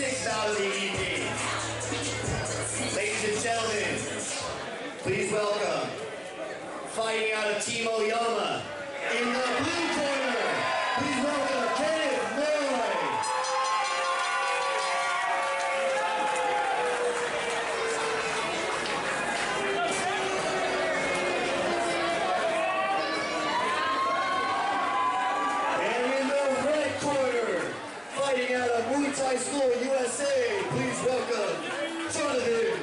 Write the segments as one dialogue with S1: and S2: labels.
S1: shot of the evening. Ladies and gentlemen, please welcome, fighting out of Team Oyama, in the Thai School USA, please welcome Jonathan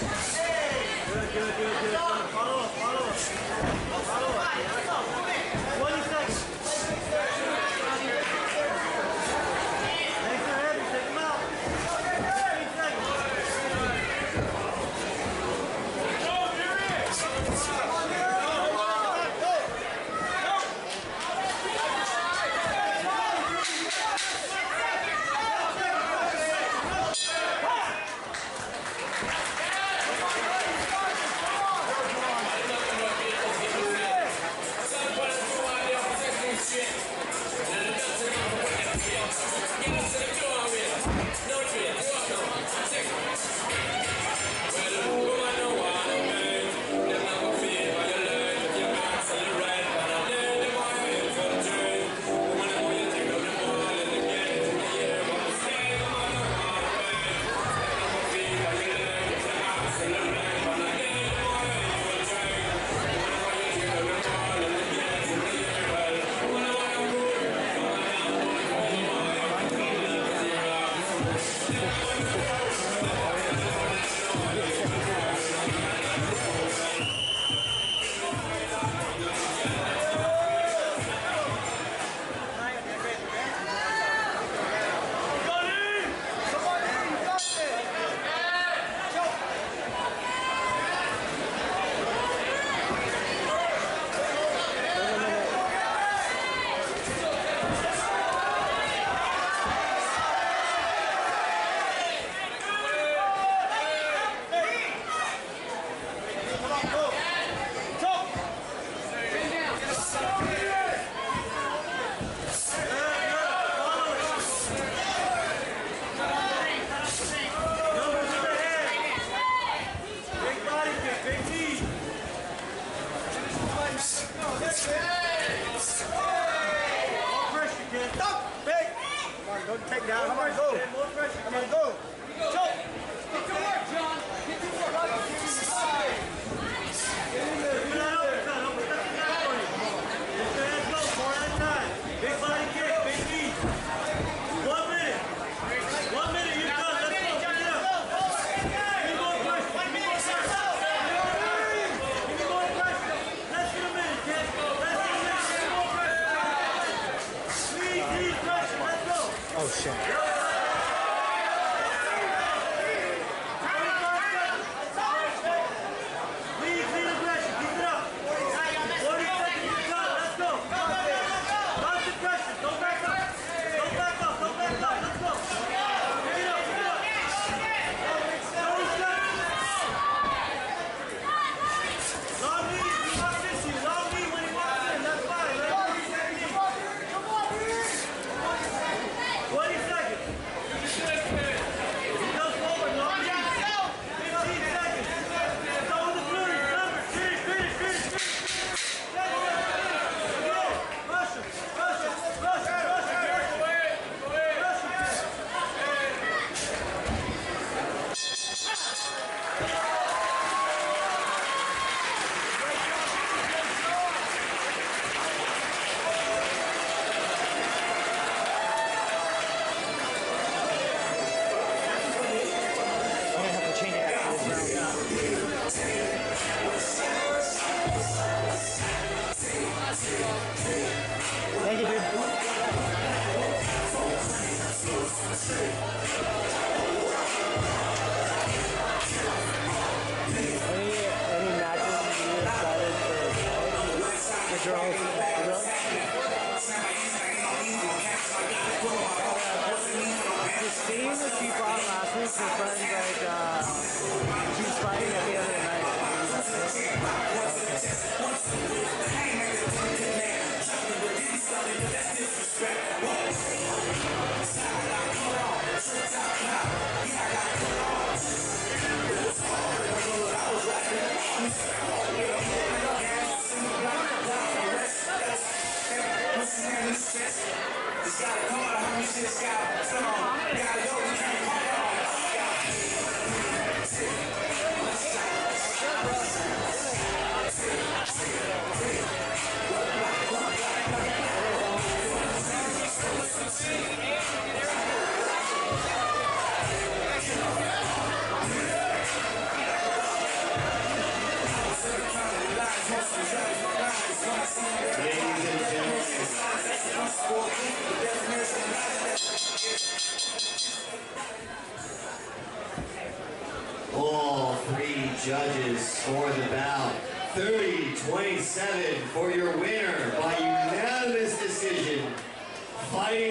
S2: Good, good, good, good. Follow up, follow up. Follow up.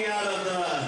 S1: out of the